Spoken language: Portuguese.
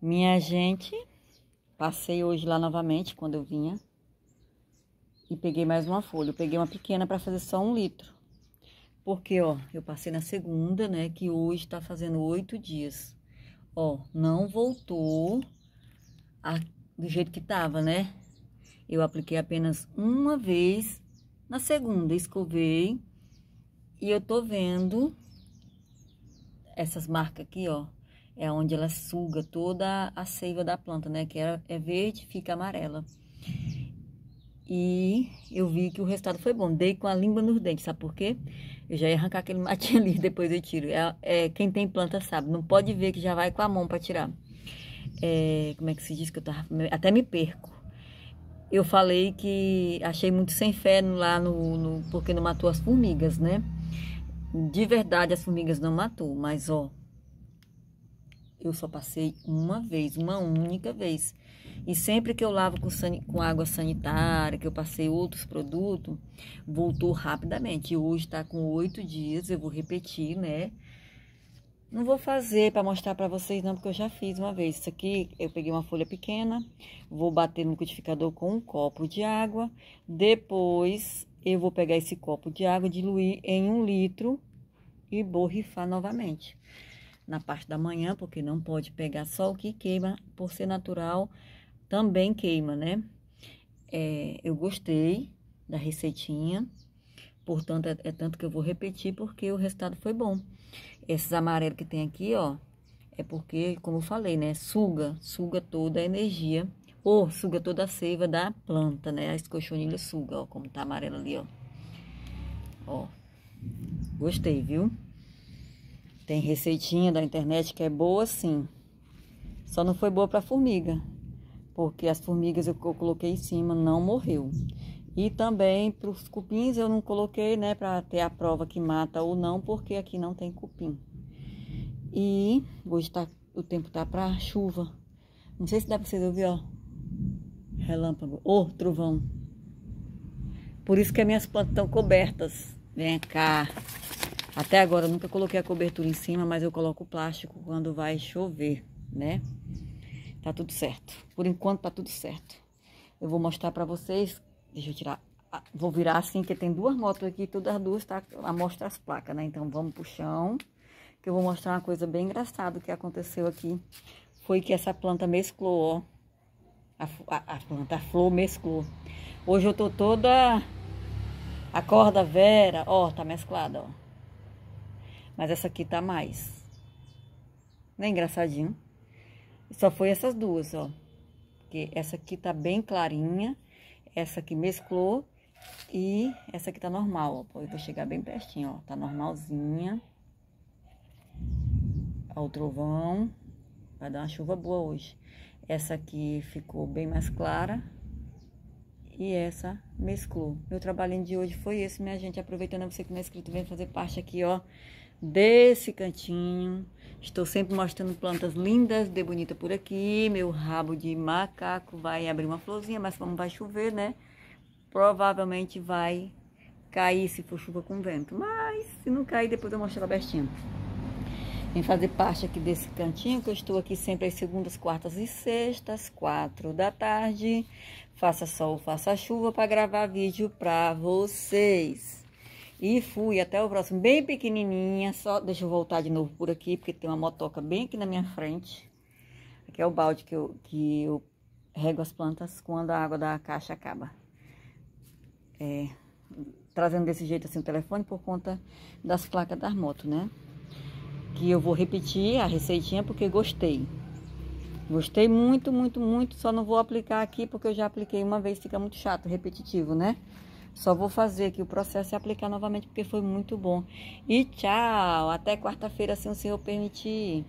Minha gente, passei hoje lá novamente, quando eu vinha. E peguei mais uma folha. Eu peguei uma pequena para fazer só um litro. Porque, ó, eu passei na segunda, né? Que hoje tá fazendo oito dias. Ó, não voltou a, do jeito que tava, né? Eu apliquei apenas uma vez na segunda, escovei. E eu tô vendo essas marcas aqui, ó é onde ela suga toda a seiva da planta, né? Que é, verde, fica amarela. E eu vi que o resultado foi bom. Dei com a língua nos dentes, sabe por quê? Eu já ia arrancar aquele matinho ali, depois eu tiro. É, é, quem tem planta sabe, não pode ver que já vai com a mão para tirar. É, como é que se diz que eu tava... Até me perco. Eu falei que achei muito sem fé lá no, no... Porque não matou as formigas, né? De verdade, as formigas não matou, mas ó, eu só passei uma vez, uma única vez. E sempre que eu lavo com, com água sanitária, que eu passei outros produtos, voltou rapidamente. E hoje está com oito dias, eu vou repetir, né? Não vou fazer para mostrar para vocês não, porque eu já fiz uma vez. Isso aqui, eu peguei uma folha pequena, vou bater no liquidificador com um copo de água. Depois, eu vou pegar esse copo de água, diluir em um litro e borrifar novamente na parte da manhã, porque não pode pegar o que queima, por ser natural, também queima, né? É, eu gostei da receitinha, portanto, é, é, tanto que eu vou repetir, porque o resultado foi bom. Esses amarelos que tem aqui, ó, é porque, como eu falei, né? Suga, suga toda a energia, ou suga toda a seiva da planta, né? A escochonilha suga, ó, como tá amarelo ali, ó. Ó, gostei, viu? Tem receitinha da internet que é boa sim. Só não foi boa para formiga, porque as formigas eu coloquei em cima não morreu. E também para os cupins eu não coloquei, né, para ter a prova que mata ou não, porque aqui não tem cupim. E hoje tá, o tempo tá para chuva. Não sei se dá para vocês ouvir, ó. Relâmpago ou oh, trovão. Por isso que as minhas plantas estão cobertas. Vem cá. Até agora eu nunca coloquei a cobertura em cima, mas eu coloco o plástico quando vai chover, né? Tá tudo certo. Por enquanto tá tudo certo. Eu vou mostrar pra vocês. Deixa eu tirar. Vou virar assim, que tem duas motos aqui, todas as duas tá a mostrar as placas, né? Então vamos pro chão, que eu vou mostrar uma coisa bem engraçada que aconteceu aqui. Foi que essa planta mesclou, ó. A, a, a planta, a flor mesclou. Hoje eu tô toda... A corda vera, ó, tá mesclada, ó. Mas essa aqui tá mais. Não é engraçadinho? Só foi essas duas, ó. Porque essa aqui tá bem clarinha. Essa aqui mesclou. E essa aqui tá normal, ó. Eu vou chegar bem pertinho, ó. Tá normalzinha. Ó o trovão. Vai dar uma chuva boa hoje. Essa aqui ficou bem mais clara. E essa mesclou. Meu trabalhinho de hoje foi esse, minha gente. Aproveitando você que não é inscrito, vem fazer parte aqui, ó desse cantinho. Estou sempre mostrando plantas lindas de bonita por aqui. Meu rabo de macaco vai abrir uma florzinha, mas como vai chover, né? Provavelmente vai cair se for chuva com vento. Mas se não cair, depois eu mostro abertinho. Vem fazer parte aqui desse cantinho, que eu estou aqui sempre às segundas, quartas e sextas, quatro da tarde. Faça sol, faça chuva para gravar vídeo para vocês. E fui até o próximo, bem pequenininha, só deixa eu voltar de novo por aqui, porque tem uma motoca bem aqui na minha frente. Aqui é o balde que eu, que eu rego as plantas quando a água da caixa acaba. É, trazendo desse jeito assim o telefone por conta das placas das motos, né? Que eu vou repetir a receitinha porque gostei. Gostei muito, muito, muito, só não vou aplicar aqui porque eu já apliquei uma vez, fica muito chato, repetitivo, né? Só vou fazer aqui o processo e aplicar novamente porque foi muito bom. E tchau, até quarta-feira, se o senhor permitir.